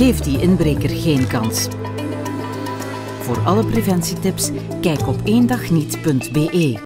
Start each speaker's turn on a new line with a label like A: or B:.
A: Geef die inbreker geen kans. Voor alle preventietips, kijk op eendagniet.be.